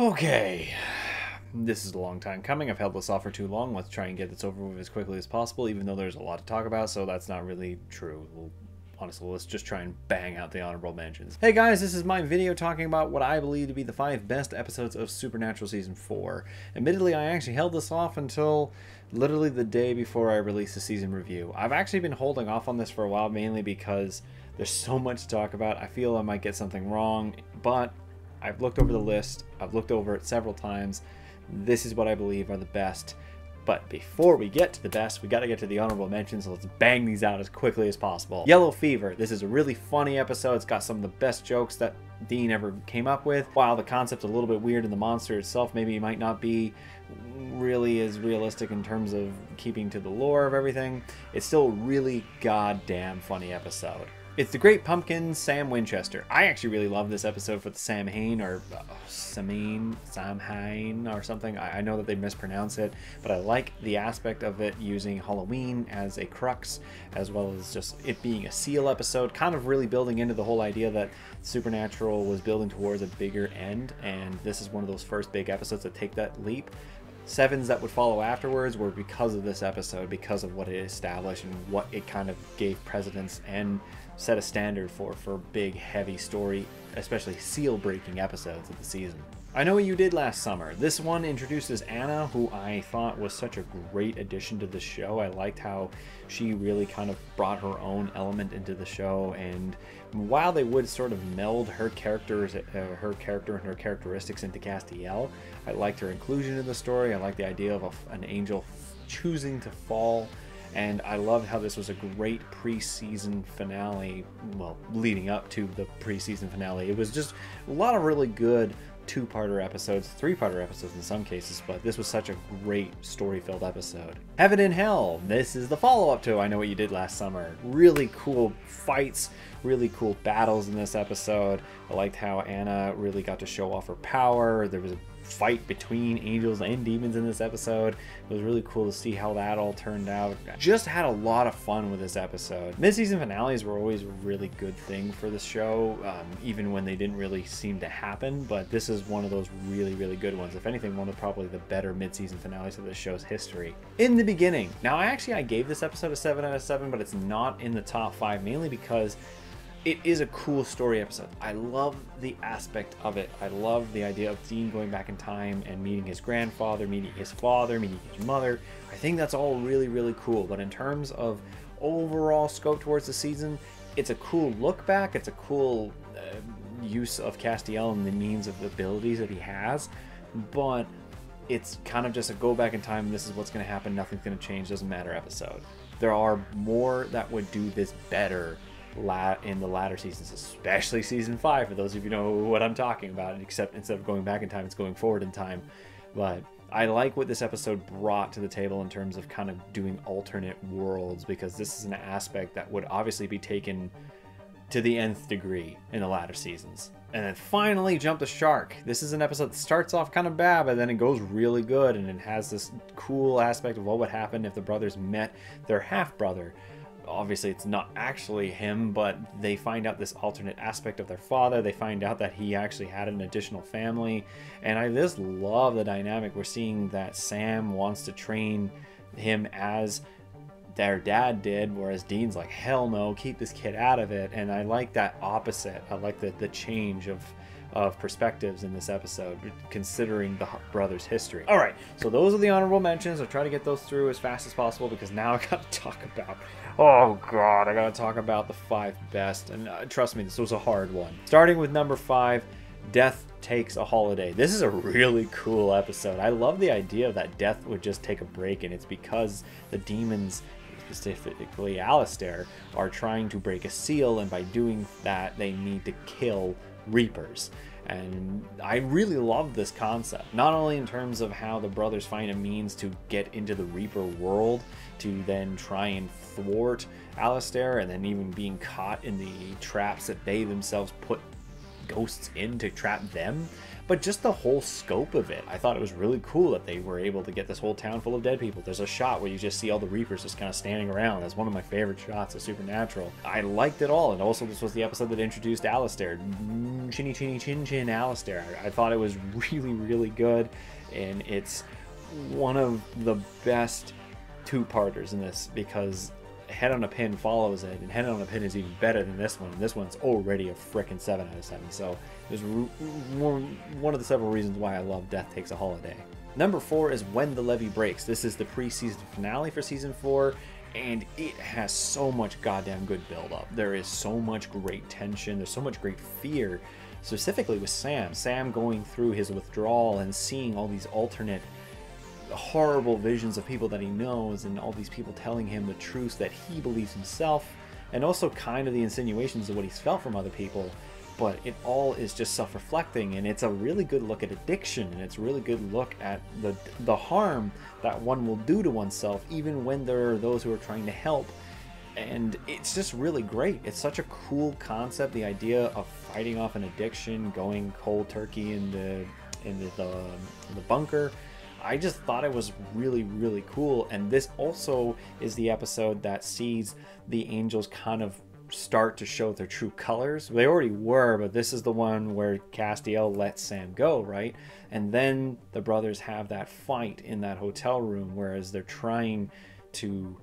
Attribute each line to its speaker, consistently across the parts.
Speaker 1: Okay. This is a long time coming. I've held this off for too long. Let's try and get this over with as quickly as possible, even though there's a lot to talk about, so that's not really true. We'll, honestly, let's just try and bang out the honorable mentions. Hey guys, this is my video talking about what I believe to be the five best episodes of Supernatural Season 4. Admittedly, I actually held this off until literally the day before I released the season review. I've actually been holding off on this for a while, mainly because there's so much to talk about. I feel I might get something wrong, but I've looked over the list, I've looked over it several times. This is what I believe are the best. But before we get to the best, we got to get to the honorable mentions, so let's bang these out as quickly as possible. Yellow Fever. This is a really funny episode. It's got some of the best jokes that Dean ever came up with. While the concept's a little bit weird and the monster itself maybe might not be really as realistic in terms of keeping to the lore of everything, it's still a really goddamn funny episode. It's the Great Pumpkin, Sam Winchester. I actually really love this episode the Sam Hain or uh, Samhain, Samhain or something. I, I, know that they mispronounce it, but I like the aspect of it using Halloween as a crux, as well as just it being a seal episode, kind of really building into the whole idea that Supernatural was building towards a bigger end, and this is one of those first big episodes that take that leap sevens that would follow afterwards were because of this episode, because of what it established and what it kind of gave precedence and set a standard for for big, heavy story, especially seal-breaking episodes of the season. I Know What You Did Last Summer. This one introduces Anna, who I thought was such a great addition to the show. I liked how she really kind of brought her own element into the show, and while they would sort of meld her characters, uh, her character and her characteristics into Castiel, I liked her inclusion in the story. I liked the idea of a, an angel choosing to fall and I loved how this was a great preseason finale. Well, leading up to the preseason finale, it was just a lot of really good two-parter episodes, three-parter episodes in some cases, but this was such a great story-filled episode. Heaven and Hell. This is the follow-up to I Know What You Did Last Summer. Really cool fights, really cool battles in this episode. I liked how Anna really got to show off her power. There was a fight between angels and demons in this episode. It was really cool to see how that all turned out. Just had a lot of fun with this episode. Mid-season finales were always a really good thing for the show, um, even when they didn't really seem to happen, but this is one of those really, really good ones. If anything, one of probably the better mid-season finales of the show's history. In the beginning. Now, I actually, I gave this episode a 7 out of 7, but it's not in the top 5, mainly because it is a cool story episode. I love the aspect of it. I love the idea of Dean going back in time and meeting his grandfather, meeting his father, meeting his mother. I think that's all really, really cool. But in terms of overall scope towards the season, it's a cool look back. It's a cool uh, use of Castiel and the means of the abilities that he has. But it's kind of just a go back in time. This is what's going to happen. Nothing's going to change. Doesn't matter episode. There are more that would do this better in the latter seasons, especially season five. For those of you know what I'm talking about, except instead of going back in time, it's going forward in time. But I like what this episode brought to the table in terms of kind of doing alternate worlds because this is an aspect that would obviously be taken to the nth degree in the latter seasons. And then finally, Jump the Shark. This is an episode that starts off kind of bad, but then it goes really good, and it has this cool aspect of what would happen if the brothers met their half brother obviously it's not actually him, but they find out this alternate aspect of their father. They find out that he actually had an additional family. And I just love the dynamic. We're seeing that Sam wants to train him as their dad did, whereas Dean's like, hell no, keep this kid out of it. And I like that opposite. I like the, the change of of perspectives in this episode, considering the brothers' history. All right, so those are the honorable mentions. I'll try to get those through as fast as possible because now I got to talk about, oh god, I got to talk about the five best. And uh, trust me, this was a hard one. Starting with number five, Death Takes a Holiday. This is a really cool episode. I love the idea that Death would just take a break, and it's because the demons specifically Alistair, are trying to break a seal, and by doing that, they need to kill Reapers. And I really love this concept, not only in terms of how the brothers find a means to get into the Reaper world to then try and thwart Alistair, and then even being caught in the traps that they themselves put ghosts in to trap them, but just the whole scope of it. I thought it was really cool that they were able to get this whole town full of dead people. There's a shot where you just see all the Reapers just kind of standing around. That's one of my favorite shots of Supernatural. I liked it all, and also this was the episode that introduced Alistair. Mm, chinny Chinny Chin Chin Alistair. I thought it was really, really good, and it's one of the best two-parters in this because Head on a Pin follows it, and Head on a Pin is even better than this one. This one's already a freaking 7 out of 7, so there's one of the several reasons why I love Death Takes a Holiday. Number 4 is When the Levee Breaks. This is the pre-season finale for Season 4, and it has so much goddamn good build-up. There is so much great tension, there's so much great fear, specifically with Sam. Sam going through his withdrawal and seeing all these alternate horrible visions of people that he knows and all these people telling him the truths that he believes himself and also kind of the insinuations of what he's felt from other people. But it all is just self-reflecting and it's a really good look at addiction and it's a really good look at the the harm that one will do to oneself even when there are those who are trying to help. And it's just really great. It's such a cool concept the idea of fighting off an addiction going cold turkey in the in the, the, the bunker I just thought it was really, really cool. And this also is the episode that sees the angels kind of start to show their true colors. They already were, but this is the one where Castiel lets Sam go, right? And then the brothers have that fight in that hotel room, whereas they're trying to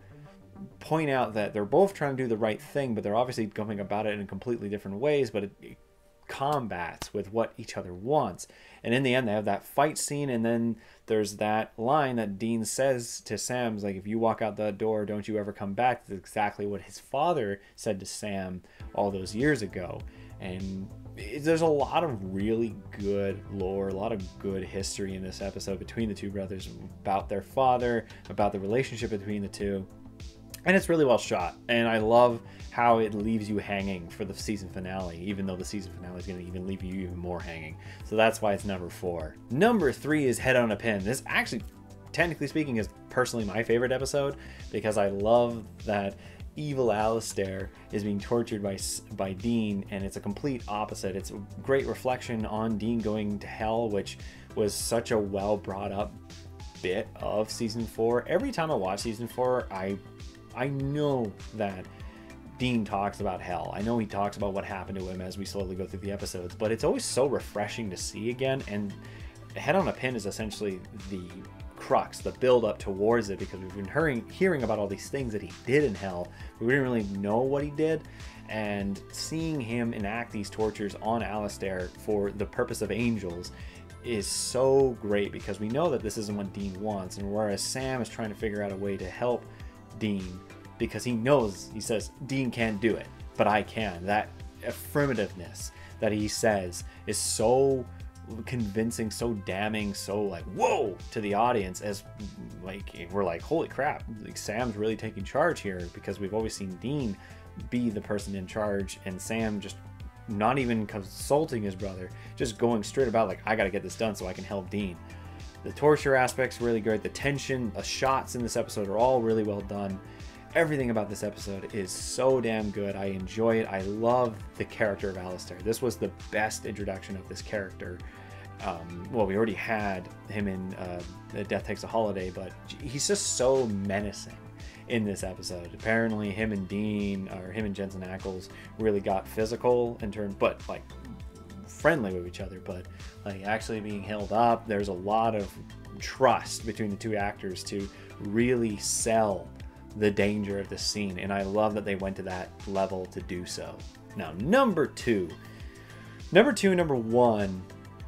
Speaker 1: point out that they're both trying to do the right thing, but they're obviously going about it in completely different ways, but it, it combats with what each other wants. And in the end, they have that fight scene, and then there's that line that Dean says to Sam's like, "If you walk out the door, don't you ever come back." That's exactly what his father said to Sam all those years ago, and there's a lot of really good lore, a lot of good history in this episode between the two brothers about their father, about the relationship between the two, and it's really well shot. And I love how it leaves you hanging for the season finale, even though the season finale is going to even leave you even more hanging. So that's why it's number four. Number three is Head on a Pin. This actually, technically speaking, is personally my favorite episode because I love that evil Alistair is being tortured by by Dean, and it's a complete opposite. It's a great reflection on Dean going to hell, which was such a well brought up bit of season four. Every time I watch season four, I I know that Dean talks about hell. I know he talks about what happened to him as we slowly go through the episodes, but it's always so refreshing to see again. And Head on a Pin is essentially the crux, the build up towards it, because we've been hearing hearing about all these things that he did in hell. We didn't really know what he did, and seeing him enact these tortures on Alistair for the purpose of angels is so great because we know that this isn't what Dean wants, and whereas Sam is trying to figure out a way to help Dean because he knows, he says, Dean can't do it, but I can. That affirmativeness that he says is so convincing, so damning, so like, whoa to the audience as like, we're like, holy crap, like Sam's really taking charge here because we've always seen Dean be the person in charge and Sam just not even consulting his brother, just going straight about like, I gotta get this done so I can help Dean. The torture aspect's really great. The tension, the shots in this episode are all really well done. Everything about this episode is so damn good. I enjoy it. I love the character of Alistair. This was the best introduction of this character. Um, well, we already had him in uh, Death Takes a Holiday, but he's just so menacing in this episode. Apparently, him and Dean, or him and Jensen Ackles, really got physical in terms, but like friendly with each other. But like actually being held up, there's a lot of trust between the two actors to really sell the danger of the scene, and I love that they went to that level to do so. Now, number two, number two, number one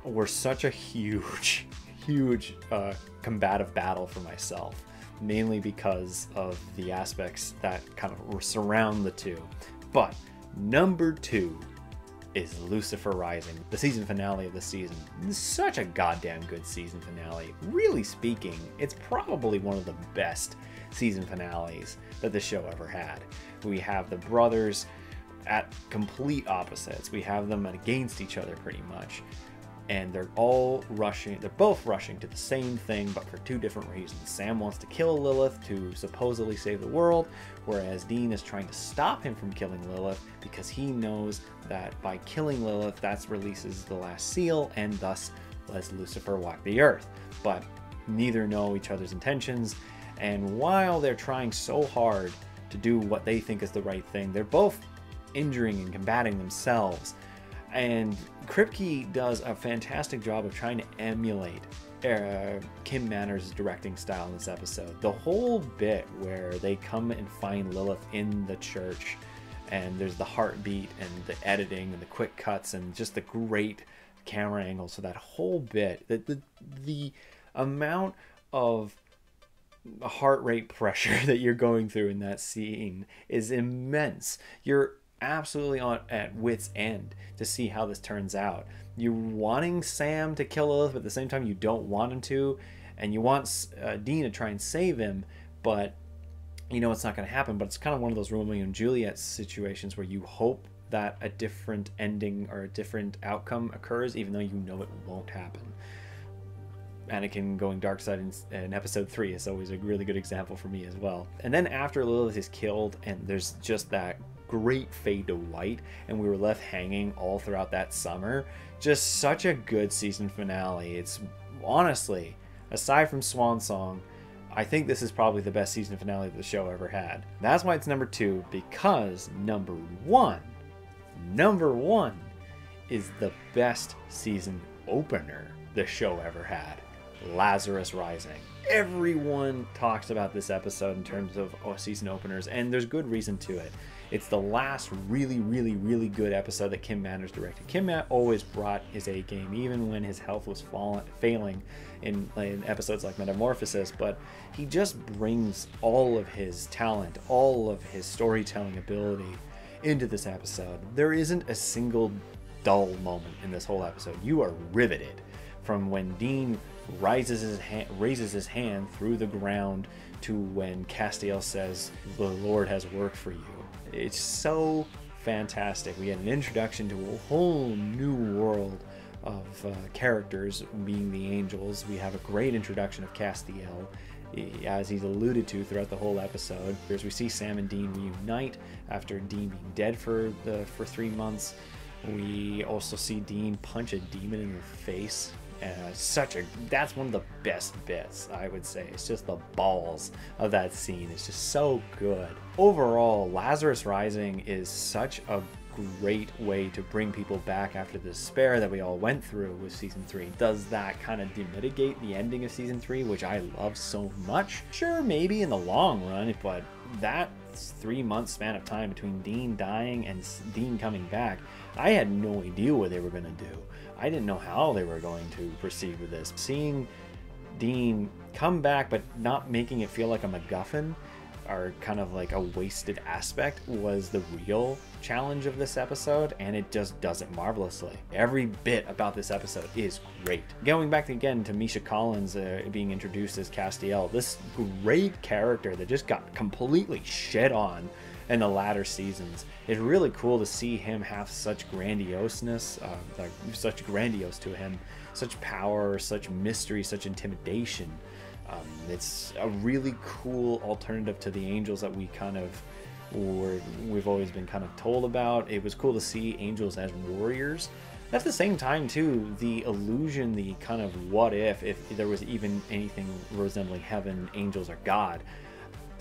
Speaker 1: were such a huge, huge uh, combative battle for myself, mainly because of the aspects that kind of surround the two. But number two is Lucifer Rising, the season finale of the season. Such a goddamn good season finale. Really speaking, it's probably one of the best season finales that the show ever had. We have the brothers at complete opposites. We have them against each other pretty much. And they're all rushing, they're both rushing to the same thing, but for two different reasons. Sam wants to kill Lilith to supposedly save the world, whereas Dean is trying to stop him from killing Lilith because he knows that by killing Lilith, that releases the last seal and thus lest Lucifer walk the earth. But neither know each other's intentions, and while they're trying so hard to do what they think is the right thing, they're both injuring and combating themselves. And Kripke does a fantastic job of trying to emulate uh, Kim Manners' directing style in this episode. The whole bit where they come and find Lilith in the church, and there's the heartbeat and the editing and the quick cuts and just the great camera angles. So that whole bit, the the, the amount of heart rate pressure that you're going through in that scene is immense. You're absolutely on at wit's end to see how this turns out. You're wanting Sam to kill Lilith, but at the same time you don't want him to, and you want uh, Dean to try and save him, but you know it's not going to happen. But it's kind of one of those Romeo and Juliet situations where you hope that a different ending or a different outcome occurs, even though you know it won't happen. Anakin going dark side in, in, episode three is always a really good example for me as well. And then after Lilith is killed, and there's just that great fade to white, and we were left hanging all throughout that summer. Just such a good season finale. It's honestly, aside from Swan Song, I think this is probably the best season finale the show ever had. That's why it's number two, because number one, number one is the best season opener the show ever had. Lazarus Rising. Everyone talks about this episode in terms of oh, season openers, and there's good reason to it. It's the last really, really, really good episode that Kim Manners directed. Kim Matt always brought his A game, even when his health was falling, failing in, in episodes like Metamorphosis. But he just brings all of his talent, all of his storytelling ability into this episode. There isn't a single dull moment in this whole episode. You are riveted from when Dean rises his hand, raises his hand through the ground to when Castiel says, "The Lord has work for you." It's so fantastic. We had an introduction to a whole new world of uh, characters, being the angels. We have a great introduction of Castiel, as he's alluded to throughout the whole episode. As we see Sam and Dean reunite after Dean being dead for the for three months. We also see Dean punch a demon in the face uh, such a that's one of the best bits i would say. It's just the balls of that scene it's just so good. Overall lazarus rising is such a great way to bring people back after the despair that we all went through with season 3 does that kind of demitigate the ending of season 3 which i love so much? Sure maybe in the long run but that three month span of time between dean dying and dean coming back i had no idea what they were going to do I didn't know how they were going to proceed with this. Seeing Dean come back, but not making it feel like a MacGuffin or kind of like a wasted aspect was the real challenge of this episode, and it just does it marvelously. Every bit about this episode is great. Going back again to Misha Collins uh, being introduced as Castiel, this great character that just got completely shed on in the latter seasons. It's really cool to see him have such grandioseness, uh, like such grandiose to him, such power, such mystery, such intimidation. Um, it's a really cool alternative to the angels that we kind of were, we've always been kind of told about. It was cool to see angels as warriors. At the same time, too, the illusion, the kind of what if, if there was even anything resembling heaven, angels, or God,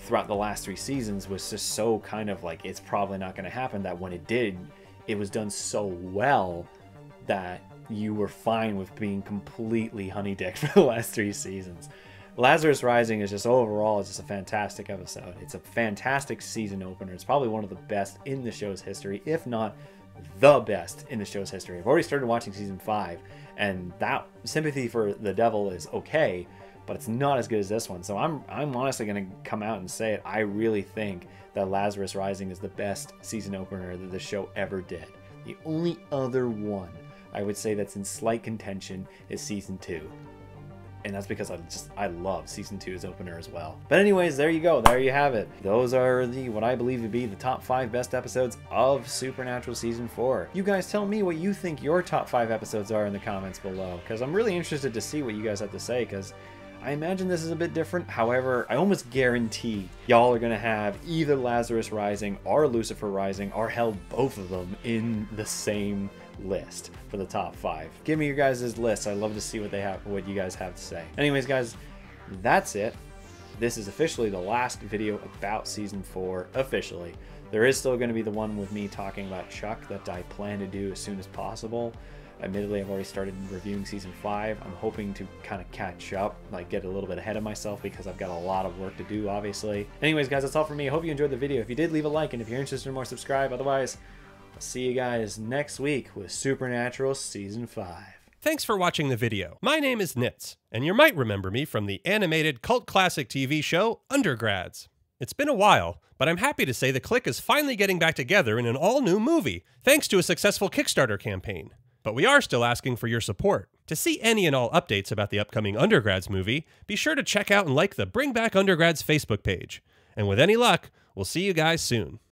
Speaker 1: throughout the last three seasons was just so kind of like it's probably not going to happen that when it did, it was done so well that you were fine with being completely honeydick for the last three seasons. Lazarus Rising is just overall it's just a fantastic episode. It's a fantastic season opener. It's probably one of the best in the show's history, if not the best in the show's history. I've already started watching season five, and that sympathy for the devil is okay, but it's not as good as this one. So I'm I'm honestly going to come out and say it. I really think that Lazarus Rising is the best season opener that the show ever did. The only other one I would say that's in slight contention is season 2 and that's because I just I love season two's opener as well. But anyways, there you go. There you have it. Those are the what I believe to be the top five best episodes of Supernatural season four. You guys tell me what you think your top five episodes are in the comments below, because I'm really interested to see what you guys have to say. Because I imagine this is a bit different. However, I almost guarantee y'all are to have either Lazarus Rising or Lucifer Rising, or hell, both of them in the same list for the top five. Give me your guys' list. I love to see what they have, what you guys have to say. Anyways, guys, that's it. This is officially the last video about season four, officially. There is still to be the one with me talking about Chuck that I plan to do as soon as possible. Admittedly, I've already started reviewing season five. I'm hoping to kind of catch up, like get a little bit ahead of myself because I've got a lot of work to do, obviously. Anyways, guys, that's all for me. I hope you enjoyed the video. If you did, leave a like, and if you're interested in more, subscribe. Otherwise, I'll see you guys next week with Supernatural Season 5.
Speaker 2: Thanks for watching the video. My name is Nitz, and you might remember me from the animated cult classic TV show Undergrads. It's been a while, but I'm happy to say the Clique is finally getting back together in an all new movie, thanks to a successful Kickstarter campaign. But we are still asking for your support. To see any and all updates about the upcoming Undergrads movie, be sure to check out and like the Bring Back Undergrads Facebook page. And with any luck, we'll see you guys soon.